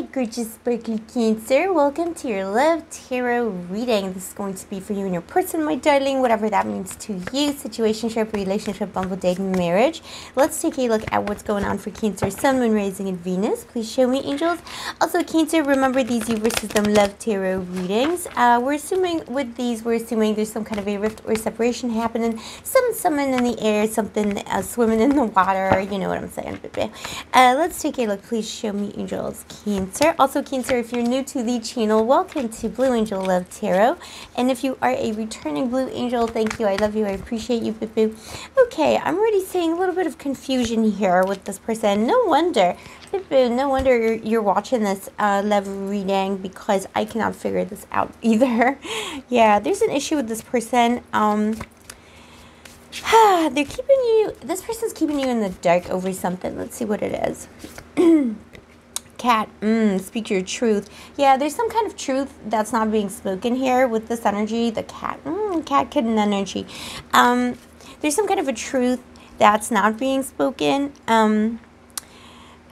my gorgeous sparkly cancer. Welcome to your Love Tarot reading. This is going to be for you and your person, my darling, whatever that means to you. Situationship, relationship, bumble, dating, marriage. Let's take a look at what's going on for Cancer, Sun, Moon, Rising, and Venus. Please show me, angels. Also, Cancer, remember these you versus them Love Tarot readings. Uh, we're assuming with these, we're assuming there's some kind of a rift or separation happening. Some summon in the air, something uh, swimming in the water. You know what I'm saying. Uh, let's take a look. Please show me, angels. Cancer. Also, Cancer, if you're new to the channel, welcome to Blue Angel Love Tarot. And if you are a returning Blue Angel, thank you. I love you. I appreciate you, boo boo. Okay, I'm already seeing a little bit of confusion here with this person. No wonder. Boo boo, no wonder you're, you're watching this uh, love reading because I cannot figure this out either. yeah, there's an issue with this person. Um, they're keeping you, this person's keeping you in the dark over something. Let's see what it is. Cat, mm, speak your truth. Yeah, there's some kind of truth that's not being spoken here with this energy. The cat, mm, cat kitten energy. Um, there's some kind of a truth that's not being spoken. Um,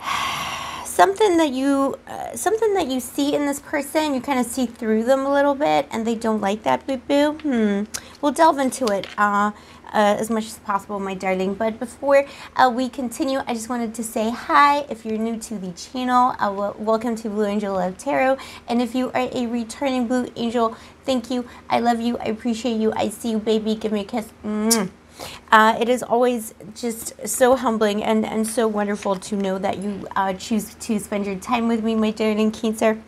something that you, uh, something that you see in this person, you kind of see through them a little bit, and they don't like that. Boo boo. Hmm. We'll delve into it. Uh, uh, as much as possible, my darling. But before uh, we continue, I just wanted to say hi. If you're new to the channel, uh, welcome to Blue Angel Love Tarot. And if you are a returning Blue Angel, thank you. I love you. I appreciate you. I see you, baby. Give me a kiss. Uh, it is always just so humbling and, and so wonderful to know that you uh, choose to spend your time with me, my darling Cancer.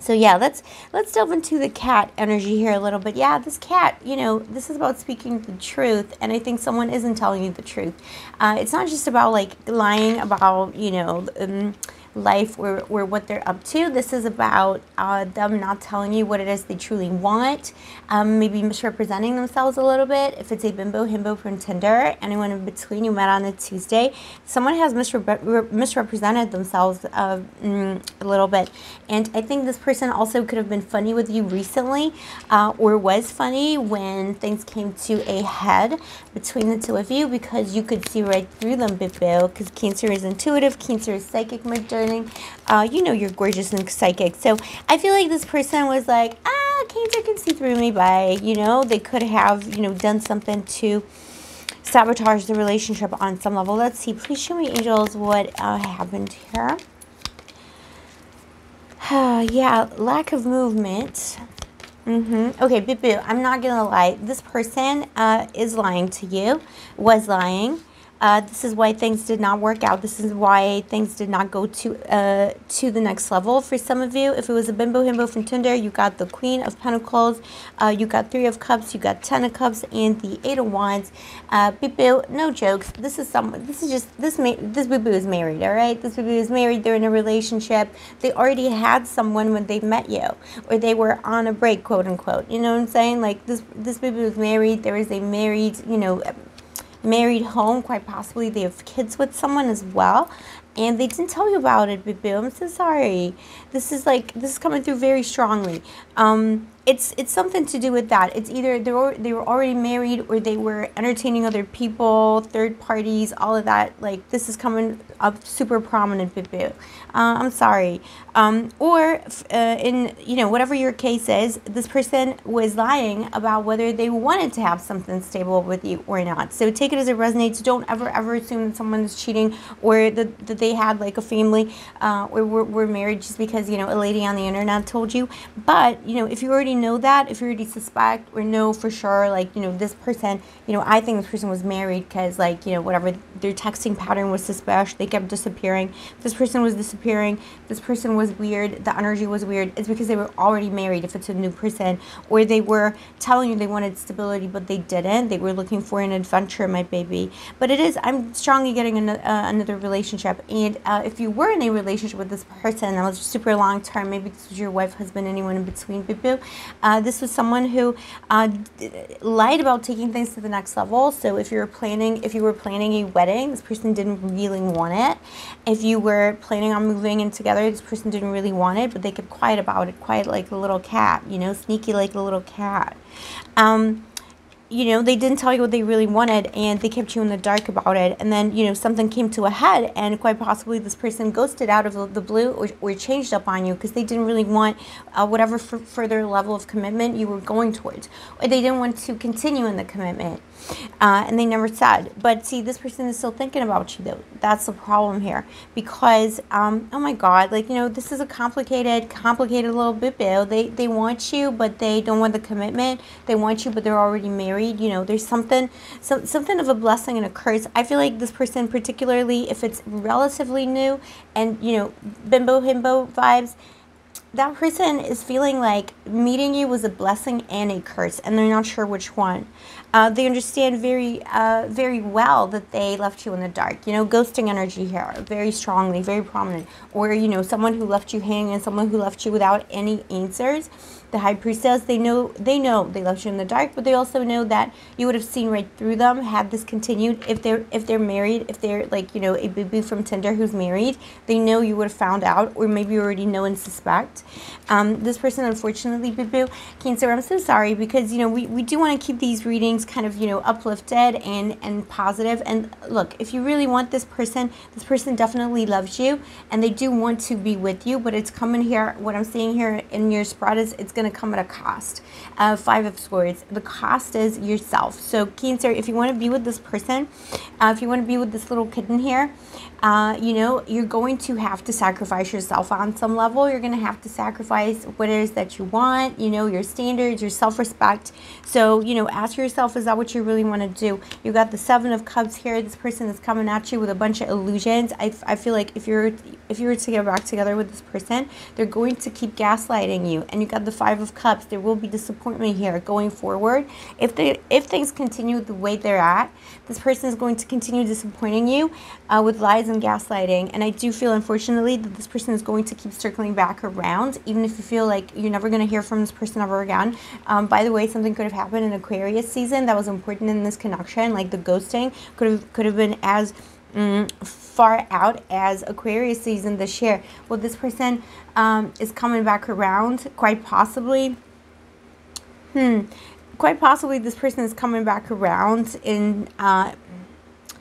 So yeah, let's let's delve into the cat energy here a little bit. Yeah, this cat, you know, this is about speaking the truth, and I think someone isn't telling you the truth. Uh, it's not just about like lying about, you know. Um, life or, or what they're up to. This is about uh, them not telling you what it is they truly want, um, maybe misrepresenting themselves a little bit. If it's a bimbo, himbo from Tinder, anyone in between you met on a Tuesday, someone has misrep misrepresented themselves uh, mm, a little bit. And I think this person also could have been funny with you recently uh, or was funny when things came to a head between the two of you because you could see right through them, bimbo, because Cancer is intuitive, Cancer is psychic, uh, you know you're gorgeous and psychic. So I feel like this person was like, ah, Cancer can see through me by, you know, they could have, you know, done something to sabotage the relationship on some level. Let's see. Please show me, angels, what uh, happened here. yeah, lack of movement. Mm-hmm. Okay, boo boo. I'm not gonna lie. This person uh, is lying to you. Was lying. Uh, this is why things did not work out. This is why things did not go to uh, to the next level for some of you. If it was a bimbo himbo from Tinder, you got the Queen of Pentacles, uh, you got Three of Cups, you got Ten of Cups, and the Eight of Wands. Uh, boo, no jokes. This is some. This is just this. this boo boo is married. All right, this boo boo is married. They're in a relationship. They already had someone when they met you, or they were on a break, quote unquote. You know what I'm saying? Like this. This boo boo is married. There is a married. You know married home. Quite possibly they have kids with someone as well. And they didn't tell you about it, Boo. I'm so sorry. This is like, this is coming through very strongly. Um, it's it's something to do with that. It's either they were they were already married or they were entertaining other people, third parties, all of that. Like this is coming up super prominent, Bibu. Uh, I'm sorry. Um, or uh, in you know whatever your case is, this person was lying about whether they wanted to have something stable with you or not. So take it as it resonates. Don't ever ever assume that someone is cheating or that, that they had like a family uh, or were, were married just because you know a lady on the internet told you. But you know if you already know that, if you already suspect or know for sure, like, you know, this person, you know, I think this person was married because, like, you know, whatever, their texting pattern was suspicious. They kept disappearing. This person was disappearing. This person was weird. The energy was weird. It's because they were already married if it's a new person. Or they were telling you they wanted stability, but they didn't. They were looking for an adventure, my baby. But it is, I'm strongly getting an, uh, another relationship. And uh, if you were in a relationship with this person that was super long term, maybe this was your wife, husband, anyone in between, boo boo. Uh, this was someone who uh, lied about taking things to the next level. So if you were planning, if you were planning a wedding, this person didn't really want it. If you were planning on moving in together, this person didn't really want it, but they kept quiet about it, quiet like a little cat, you know, sneaky like a little cat. Um, you know, they didn't tell you what they really wanted and they kept you in the dark about it. And then, you know, something came to a head and quite possibly this person ghosted out of the blue or, or changed up on you because they didn't really want uh, whatever f- further level of commitment you were going towards. Or they didn't want to continue in the commitment. Uh, and they never said. But see, this person is still thinking about you, though. That's the problem here. Because, um, oh my God, like, you know, this is a complicated, complicated little bit, Bill. They, they want you, but they don't want the commitment. They want you, but they're already married. You know, there's something, some, something of a blessing and a curse. I feel like this person, particularly if it's relatively new and, you know, bimbo himbo vibes, that person is feeling like meeting you was a blessing and a curse, and they're not sure which one. Uh, they understand very, uh, very well that they left you in the dark. You know, ghosting energy here, very strongly, very prominent. Or, you know, someone who left you hanging someone who left you without any answers the high priestess they know they know they left you in the dark but they also know that you would have seen right through them had this continued. If they're if they're married if they're like you know a boo from tinder who's married they know you would have found out or maybe you already know and suspect. Um, this person unfortunately boo cancer i'm so sorry because you know we, we do want to keep these readings kind of you know uplifted and and positive. And look if you really want this person this person definitely loves you and they do want to be with you but it's coming here. What i'm seeing here in your spread is it's going to come at a cost. Uh, five of Swords. The cost is yourself. So Cancer, if you want to be with this person, uh, if you want to be with this little kitten here, uh, you know, you're going to have to sacrifice yourself on some level. You're going to have to sacrifice what it is that you want, you know, your standards, your self respect. So, you know, ask yourself, is that what you really want to do? You got the Seven of Cups here. This person is coming at you with a bunch of illusions. I, I feel like if you're if you were to get back together with this person, they're going to keep gaslighting you. And you got the Five of Cups. There will be disappointment here going forward. If they if things continue the way they're at, this person is going to continue disappointing you uh, with lies and gaslighting. And I do feel, unfortunately, that this person is going to keep circling back around, even if you feel like you're never going to hear from this person ever again. Um, by the way, something could have happened in Aquarius season that was important in this connection, like the ghosting could have could have been as mm, far out as Aquarius season this year. Well, this person um, is coming back around, quite possibly. Hmm. Quite possibly, this person is coming back around in uh,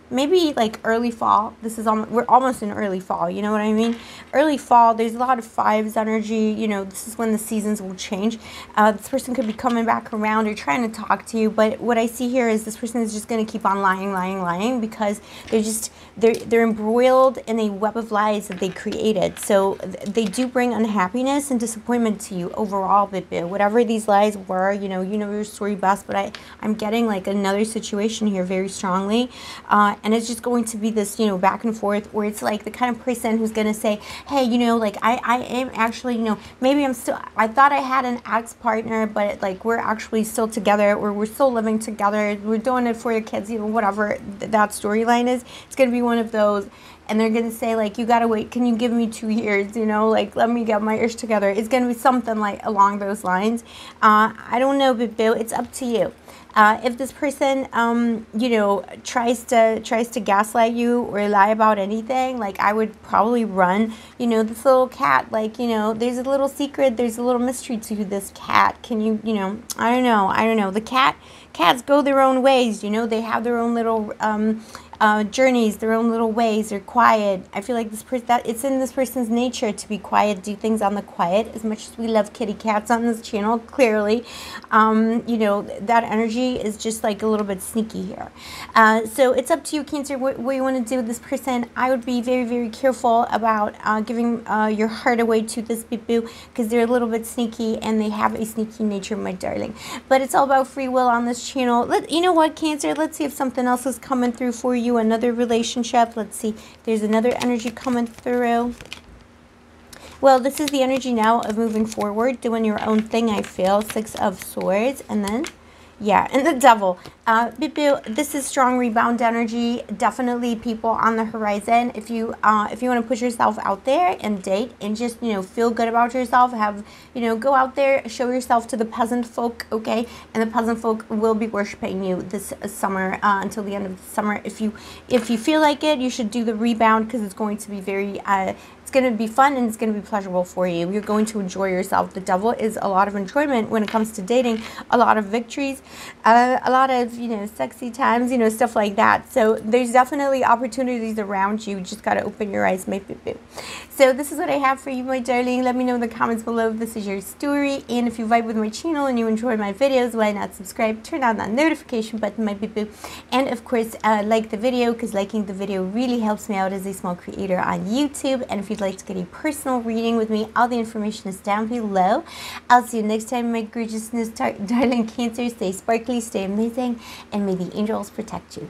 maybe like early fall. This is almost, we're almost in early fall, you know what I mean? Early fall, there's a lot of fives energy, you know, this is when the seasons will change. Uh, this person could be coming back around or trying to talk to you, but what I see here is this person is just going to keep on lying, lying, lying because they're just, they're, they're embroiled in a web of lies that they created. So they do bring unhappiness and disappointment to you overall, but whatever these lies were, you know, you know your story best, but I, I'm getting like another situation here very strongly. Uh, and it's just going to be this you know back and forth where it's like the kind of person who's going to say hey you know like I, I am actually you know maybe i'm still i thought i had an ex partner but like we're actually still together or we're still living together we're doing it for your kids you know whatever th- that storyline is it's going to be one of those and they're gonna say like you gotta wait can you give me two years you know like let me get my ears together it's gonna be something like along those lines. Uh, i don't know but bill it's up to you uh, if this person, um, you know, tries to tries to gaslight you or lie about anything, like I would probably run. You know, this little cat, like you know, there's a little secret, there's a little mystery to this cat. Can you, you know, I don't know, I don't know. The cat, cats go their own ways. You know, they have their own little. Um, uh, journeys, their own little ways. They're quiet. I feel like this person that it's in this person's nature to be quiet, do things on the quiet. As much as we love kitty cats on this channel, clearly, um, you know that energy is just like a little bit sneaky here. Uh, so it's up to you, Cancer, what, what you want to do with this person. I would be very, very careful about uh, giving uh, your heart away to this boo because they're a little bit sneaky and they have a sneaky nature, my darling. But it's all about free will on this channel. Let you know what, Cancer. Let's see if something else is coming through for you you another relationship. Let's see. There's another energy coming through. Well, this is the energy now of moving forward, doing your own thing, I feel. Six of Swords. And then yeah, and the devil. Uh, this is strong rebound energy. Definitely people on the horizon. If you uh, if you want to put yourself out there and date and just you know feel good about yourself, have you know go out there, show yourself to the peasant folk, okay? And the peasant folk will be worshiping you this summer uh, until the end of the summer. If you if you feel like it, you should do the rebound because it's going to be very uh, It's going to be fun and it's going to be pleasurable for you. You're going to enjoy yourself. The devil is a lot of enjoyment when it comes to dating, a lot of victories, uh, a lot of, you know, sexy times, you know, stuff like that. So there's definitely opportunities around you. You just got to open your eyes, my boo boo. So this is what I have for you, my darling. Let me know in the comments below if this is your story. And if you vibe with my channel and you enjoy my videos, why not subscribe? Turn on that notification button, my boo boo. And of course, uh, like the video because liking the video really helps me out as a small creator on YouTube. And if you'd like to get a personal reading with me, all the information is down below. I'll see you next time, my gorgeousness, darling Cancer. Stay sparkly, stay amazing, and may the angels protect you.